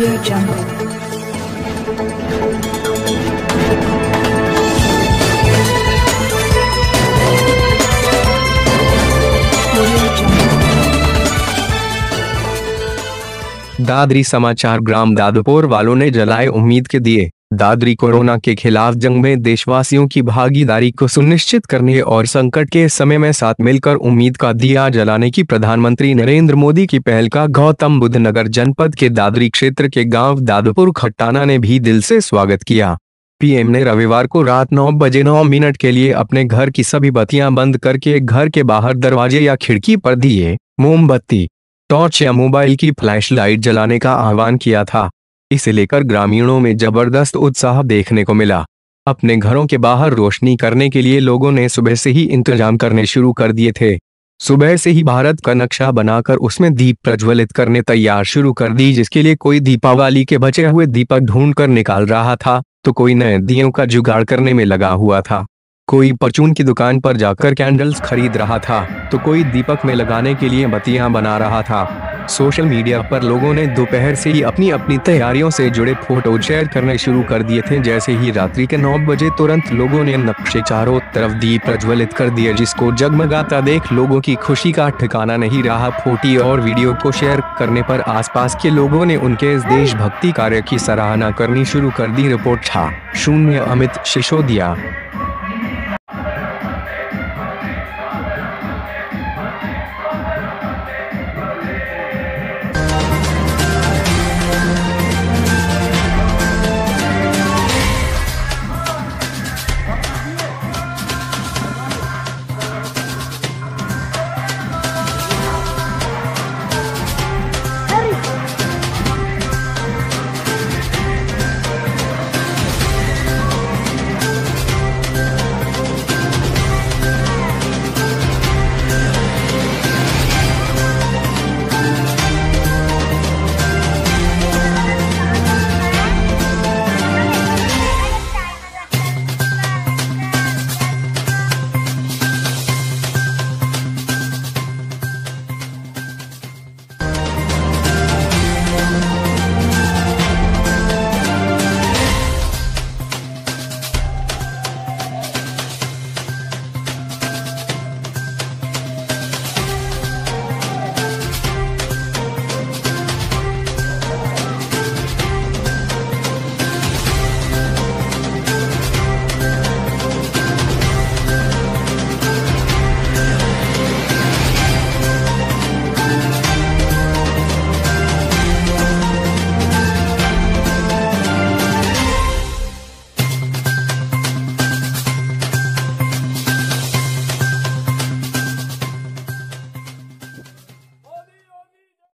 Audio Jungle. Dadri समाचार ग्राम दादोपुर वालों ने जलाए उम्मीद के दिए दादरी कोरोना के खिलाफ जंग में देशवासियों की भागीदारी को सुनिश्चित करने और संकट के समय में साथ मिलकर उम्मीद का दिया जलाने की प्रधानमंत्री नरेंद्र मोदी की पहल का गौतम बुद्ध नगर जनपद के दादरी क्षेत्र के गाँव दादुपुर खट्टाना ने भी दिल से स्वागत किया। पीएम ने रविवार को रात नौ बजे नौ मिनट के लिए अपने घर की सभी बत्तियाँ बंद करके घर के बाहर दरवाजे या खिड़की पर दिए, मोमबत्ती, टॉर्च या मोबाइल की फ्लैश लाइट जलाने का आह्वान किया था। इसे लेकर ग्रामीणों में ज़बरदस्त उत्साह देखने को मिला। अपने घरों के बाहर रोशनी करने के लिए लोगों ने सुबह से ही इंतज़ाम करने शुरू कर दिए थे। सुबह से ही भारत का नक्शा बनाकर उसमें दीप प्रज्वलित करने तैयार शुरू कर दी, जिसके लिए कोई दीपावली के बचे हुए दीपक ढूंढ कर निकाल रहा था तो कोई नए दियों का जुगाड़ करने में लगा हुआ था। कोई परचून की दुकान पर जाकर कैंडल्स खरीद रहा था तो कोई दीपक में लगाने के लिए बत्तियाँ बना रहा था। सोशल मीडिया पर लोगों ने दोपहर से ही अपनी अपनी तैयारियों से जुड़े फ़ोटो शेयर करने शुरू कर दिए थे। जैसे ही रात्रि के नौ बजे तुरंत लोगों ने नक्शे चारों तरफ़ दीप प्रज्वलित कर दिए, जिसको जगमगाता देख लोगों की खुशी का ठिकाना नहीं रहा। फोटी और वीडियो को शेयर करने पर आसपास के लोगों ने उनके इस देशभक्ति कार्य की सराहना करनी शुरू कर दी। रिपोर्ट था शून्य अमित सिसोदिया।